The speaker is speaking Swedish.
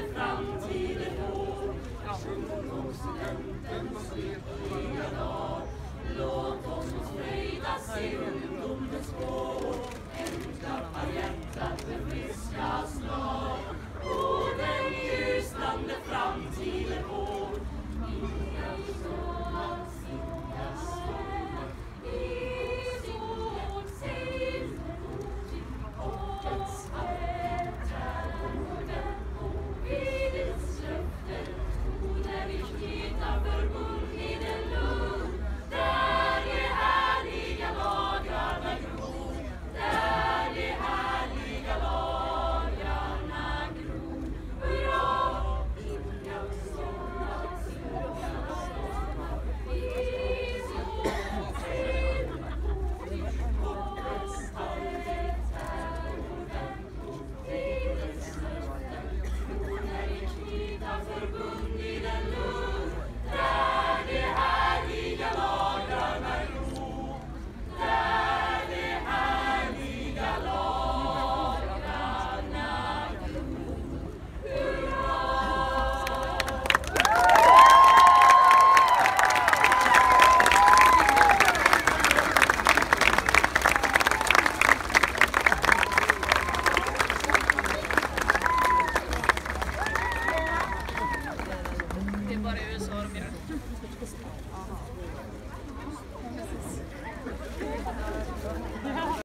inte framtiden vår. Sjung om studentens lyckliga dag. Låt oss fröjdas i ungdomens vår.